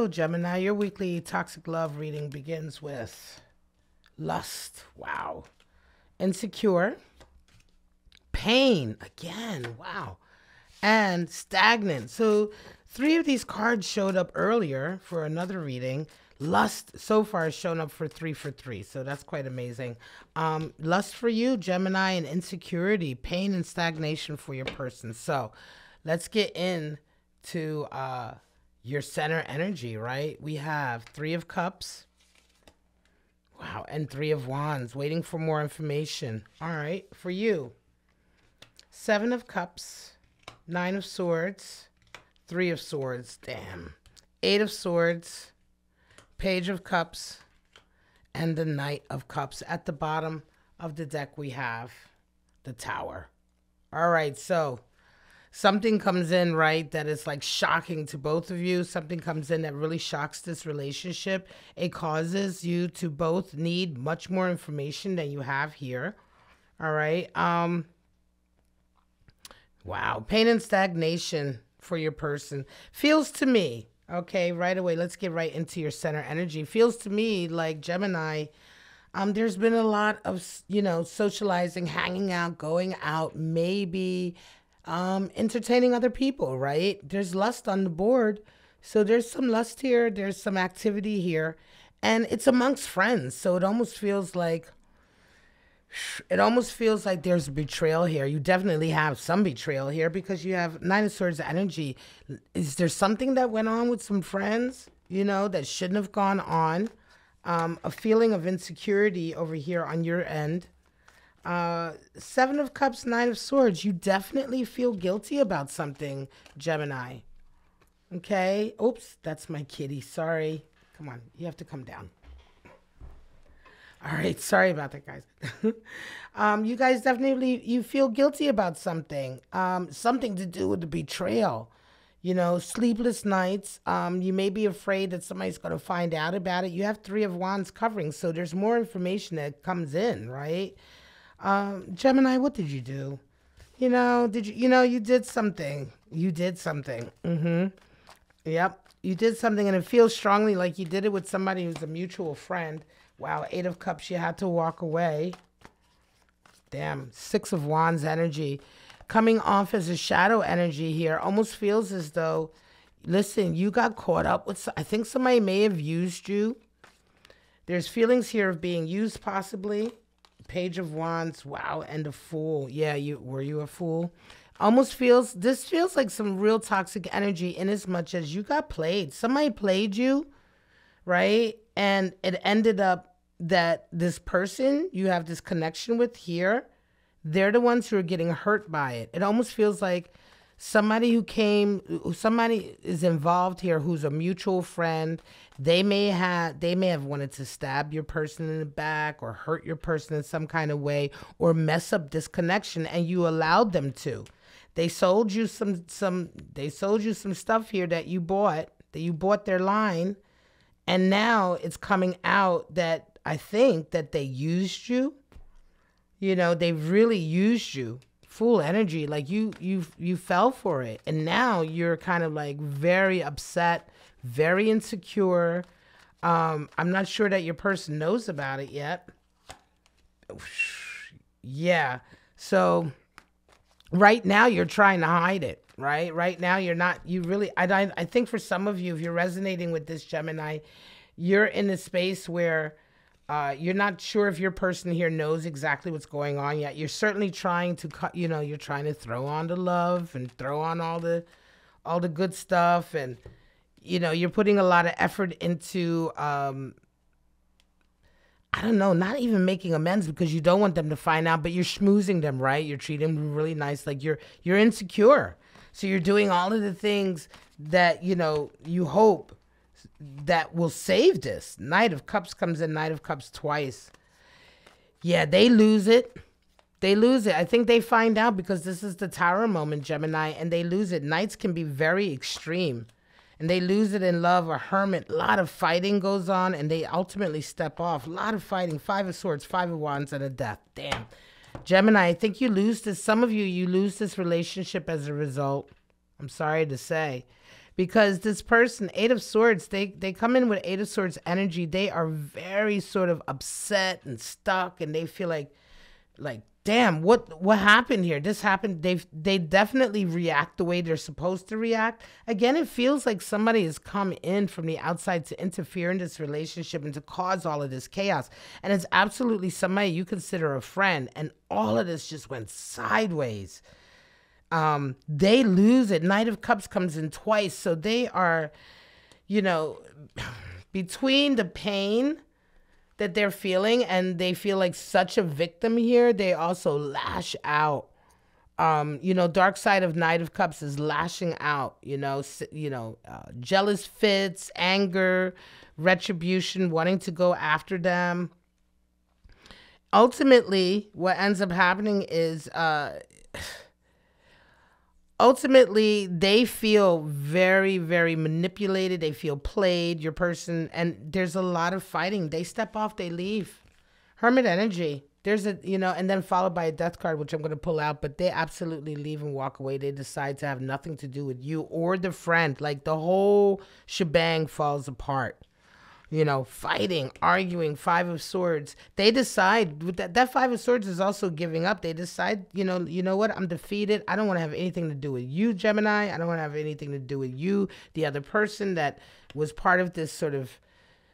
So, Gemini, your weekly toxic love reading begins with lust. Wow. Insecure. Pain. Again. Wow. And stagnant. So, three of these cards showed up earlier for another reading. Lust so far has shown up for three for three, so that's quite amazing. Um, lust for you, Gemini, and insecurity, pain and stagnation for your person. So let's get in to uh, your center energy, right? We have Three of Cups. Wow, and Three of Wands, waiting for more information. All right, for you. Seven of Cups, Nine of Swords, Three of Swords, damn. Eight of Swords, Page of Cups, and the Knight of Cups. At the bottom of the deck, we have the Tower. All right, so something comes in, right, that is like shocking to both of you. Something comes in that really shocks this relationship. It causes you to both need much more information than you have here. All right. Um Wow, pain and stagnation for your person feels to me. Okay, right away. Let's get right into your center energy. Feels to me like Gemini um, there's been a lot of you know socializing, hanging out, going out, maybe um, entertaining other people, right? There's lust on the board. So there's some lust here, there's some activity here, and it's amongst friends. So it almost feels like it almost feels like there's betrayal here. You definitely have some betrayal here because you have Nine of Swords energy. Is there something that went on with some friends, you know, that shouldn't have gone on? Um, a feeling of insecurity over here on your end. Uh, Seven of Cups, Nine of Swords. You definitely feel guilty about something, Gemini. Okay. Oops, that's my kitty. Sorry. Come on, you have to come down. All right, sorry about that, guys. um, you guys definitely you feel guilty about something, um, something to do with the betrayal. You know, sleepless nights. Um, you may be afraid that somebody's going to find out about it. You have three of wands covering, so there's more information that comes in, right? Um, Gemini, what did you do? You know, did you, you know, you did something. You did something. Mm-hmm. Yep. You did something and it feels strongly like you did it with somebody who's a mutual friend. Wow, Eight of Cups, you had to walk away. Damn, Six of Wands energy. Coming off as a shadow energy here almost feels as though, listen, you got caught up with, I think somebody may have used you. There's feelings here of being used possibly. Page of Wands, wow, and a Fool. Yeah, you were you a fool? Almost feels this feels like some real toxic energy in as much as you got played. Somebody played you, right? And it ended up that this person you have this connection with here, they're the ones who are getting hurt by it. It almost feels like somebody who came somebody is involved here who's a mutual friend. They may have they may have wanted to stab your person in the back or hurt your person in some kind of way or mess up this connection and you allowed them to. They sold you some some they sold you some stuff here that you bought that you bought their line. And now it's coming out that i think that they used you. You know they really used you full energy like you you you fell for it. And now you're kind of like very upset very insecure. Um i'm not sure that your person knows about it yet. Yeah. So right now you're trying to hide it right? Right now you're not you really i i think for some of you if you're resonating with this gemini you're in a space where uh, you're not sure if your person here knows exactly what's going on yet. You're certainly trying to cut, you know, you're trying to throw on the love and throw on all the, all the good stuff, and you know, you're putting a lot of effort into, um, I don't know, not even making amends because you don't want them to find out, but you're schmoozing them, right? You're treating them really nice, like you're you're insecure, so you're doing all of the things that you know you hope that will save this. Knight of Cups comes in, Knight of Cups twice. Yeah, they lose it. They lose it. I think they find out because this is the tower moment, Gemini, and they lose it. Knights can be very extreme. And they lose it in love, a hermit. A lot of fighting goes on, and they ultimately step off. A lot of fighting. Five of swords, five of wands, and a death. Damn. Gemini, I think you lose this. Some of you, you lose this relationship as a result. I'm sorry to say because this person, Eight of Swords, they they come in with Eight of Swords energy. They are very sort of upset and stuck, and they feel like like damn what what happened here? This happened. They they definitely react the way they're supposed to react. Again it feels like somebody has come in from the outside to interfere in this relationship and to cause all of this chaos. And it's absolutely somebody you consider a friend and all of this just went sideways um they lose it knight of cups comes in twice so they are you know between the pain that they're feeling and they feel like such a victim here, they also lash out. Um, you know, dark side of Knight of Cups is lashing out. You know, you know, uh, jealous fits, anger, retribution, wanting to go after them. Ultimately, what ends up happening is uh, ultimately they feel very very manipulated. They feel played. Your person and there's a lot of fighting. They step off they leave. Hermit energy. There's a you know and then followed by a death card which i'm going to pull out but they absolutely leave and walk away. They decide to have nothing to do with you or the friend. Like the whole shebang falls apart you know, fighting, arguing, five of swords. They decide that that five of swords is also giving up. They decide, you know, you know what? I'm defeated. I don't want to have anything to do with you, Gemini. I don't want to have anything to do with you, the other person that was part of this sort of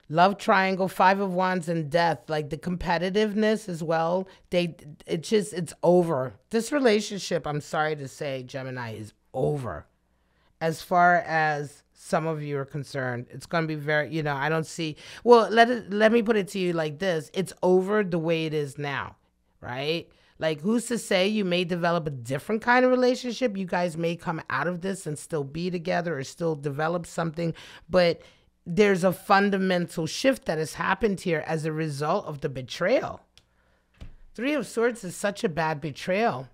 love triangle, five of wands and death, like the competitiveness as well. They it just it's over. This relationship, I'm sorry to say, Gemini is over. As far as some of you are concerned. It's going to be very, you know, I don't see. Well, let it let me put it to you like this. It's over the way it is now, right? Like who's to say you may develop a different kind of relationship? You guys may come out of this and still be together or still develop something, but there's a fundamental shift that has happened here as a result of the betrayal. 3 of swords is such a bad betrayal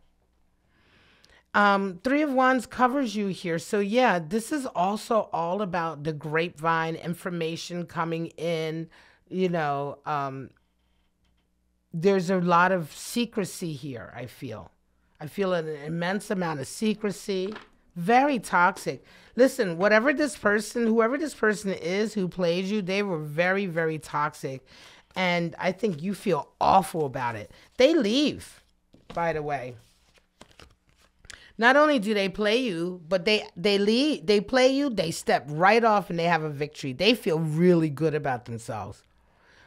um, Three of Wands covers you here. So, yeah, this is also all about the grapevine information coming in. You know, um, there's a lot of secrecy here, I feel. I feel an immense amount of secrecy. Very toxic. Listen, whatever this person, whoever this person is who plays you, they were very, very toxic. And I think you feel awful about it. They leave, by the way not only do they play you, but they they lead, they play you, they step right off and they have a victory. They feel really good about themselves.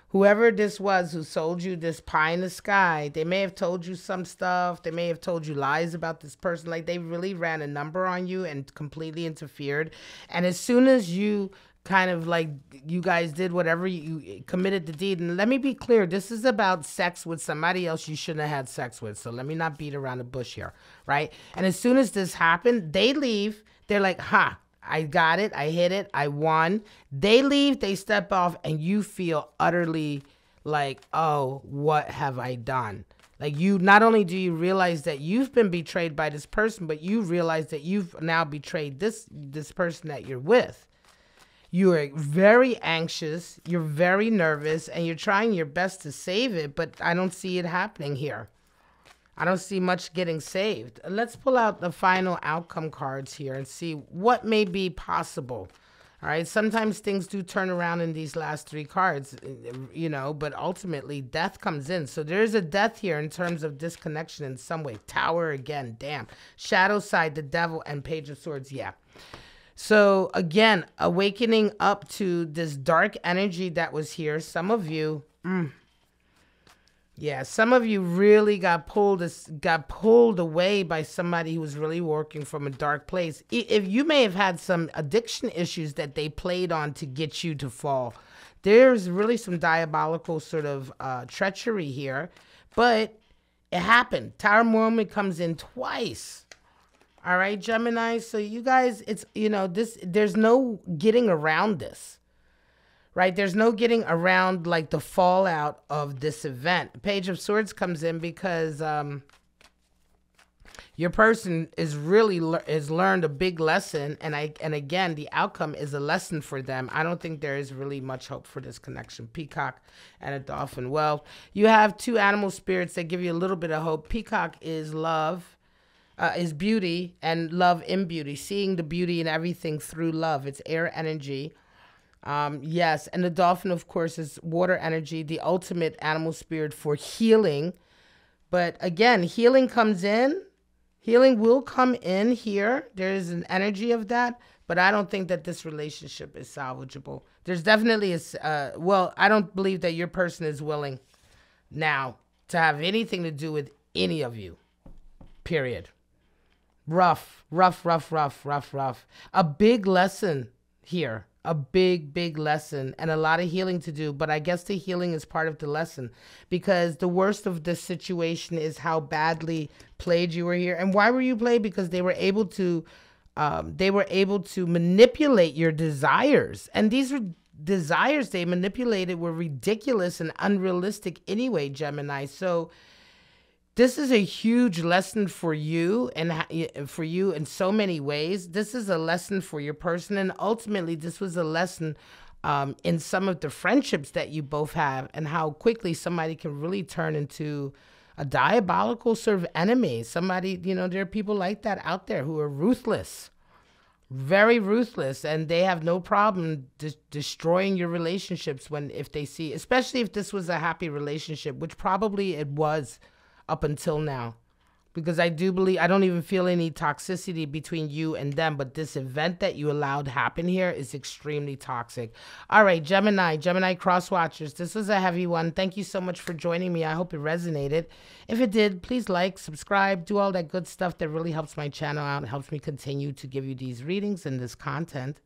Whoever this was who sold you this pie in the sky, they may have told you some stuff. They may have told you lies about this person. Like they really ran a number on you and completely interfered. And as soon as you kind of like you guys did whatever you committed the deed. And let me be clear, this is about sex with somebody else you shouldn't have had sex with. So let me not beat around the bush here, right? And as soon as this happened, they leave. They're like, "Ha, I got it. I hit it. I won." They leave. They step off, and you feel utterly like, "Oh, what have I done?" Like you, not only do you realize that you've been betrayed by this person, but you realize that you've now betrayed this this person that you're with you are very anxious, you're very nervous, and you're trying your best to save it, but I don't see it happening here. I don't see much getting saved. Let's pull out the final outcome cards here and see what may be possible. All right, sometimes things do turn around in these last three cards, you know, but ultimately death comes in. So there's a death here in terms of disconnection in some way. Tower again, damn. Shadow side, the devil, and Page of Swords, yeah. So again, awakening up to this dark energy that was here. Some of you, mm, yeah, some of you really got pulled got pulled away by somebody who was really working from a dark place. If you may have had some addiction issues that they played on to get you to fall, there's really some diabolical sort of uh, treachery here, but it happened. Tower moment comes in twice all right, Gemini. So you guys, it's you know this. There's no getting around this, right? There's no getting around like the fallout of this event. Page of Swords comes in because um, your person is really le- has learned a big lesson, and I and again the outcome is a lesson for them. I don't think there is really much hope for this connection. Peacock and a dolphin. Well, you have two animal spirits that give you a little bit of hope. Peacock is love uh, is beauty and love in beauty, seeing the beauty in everything through love. It's air energy. Um, yes, and the dolphin, of course, is water energy, the ultimate animal spirit for healing. But again, healing comes in. Healing will come in here. There is an energy of that, but I don't think that this relationship is salvageable. There's definitely a, uh, well, I don't believe that your person is willing now to have anything to do with any of you. Period. Rough, rough, rough, rough, rough, rough. A big lesson here a big, big lesson and a lot of healing to do. But I guess the healing is part of the lesson because the worst of this situation is how badly played you were here. And why were you played? Because they were able to, um, they were able to manipulate your desires, and these were desires they manipulated were ridiculous and unrealistic anyway, Gemini. So this is a huge lesson for you and for you in so many ways. This is a lesson for your person, and ultimately, this was a lesson um, in some of the friendships that you both have, and how quickly somebody can really turn into a diabolical sort of enemy. Somebody, you know, there are people like that out there who are ruthless, very ruthless, and they have no problem de- destroying your relationships when if they see, especially if this was a happy relationship, which probably it was up until now. Because I do believe, I don't even feel any toxicity between you and them, but this event that you allowed happen here is extremely toxic. All right, Gemini, Gemini Cross Watchers, this was a heavy one. Thank you so much for joining me. I hope it resonated. If it did, please like, subscribe, do all that good stuff that really helps my channel out, helps me continue to give you these readings and this content.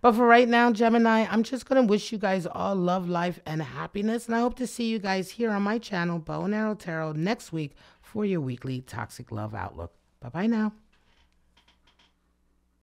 But for right now, Gemini, I'm just going to wish you guys all love, life, and happiness. And I hope to see you guys here on my channel, Bow and Arrow Tarot, next week for your weekly Toxic Love Outlook. Bye bye now.